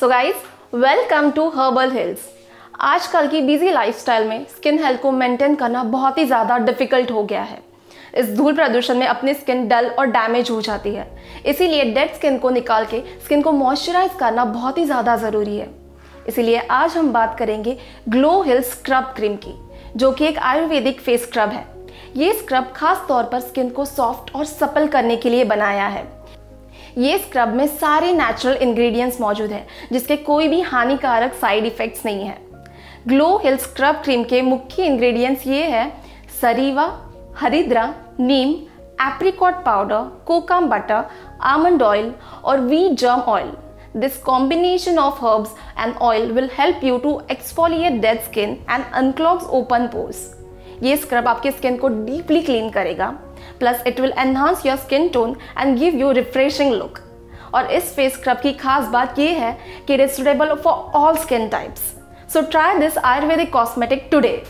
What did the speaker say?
So guys welcome to Herbal Hills आजकल की busy lifestyle में स्किन हेल्थ को मेंटेन करना बहुत ही ज़्यादा डिफ़िकल्ट हो गया है। इस धूल प्रदूषण में अपनी स्किन डल और डैमेज हो जाती है। इसीलिए डेड स्किन को निकाल के स्किन को मॉइस्चराइज करना बहुत ही ज़्यादा ज़रूरी है। इसीलिए आज हम बात करेंगे ग्लो हिल स्क्रब क्रीम की, जो कि एक आयुर्वेदिक फेस स्क्रब है। ये स्क्रब खास तौर पर स्किन को सॉफ्ट और सपल करने के लिए बनाया है। ये स्क्रब में सारे नेचुरल इंग्रेडिएंट्स मौजूद हैं, जिसके कोई भी हानिकारक साइड इफ़ेक्ट्स नहीं है। ग्लो हिल स्क्रब क्रीम के मुख्य इंग्रेडिएंट्स ये है सरीवा हरिद्रा neem apricot powder kokum butter almond oil और wheat germ oil this combination of herbs and oil will help you to exfoliate dead skin and unclogs open pores ये scrub आपकी skin को डीपली क्लीन करेगा। Plus it will enhance your skin tone and give you refreshing look और इस face scrub की खास बात ये है कि it is suitable for all skin types so try this Ayurvedic cosmetic today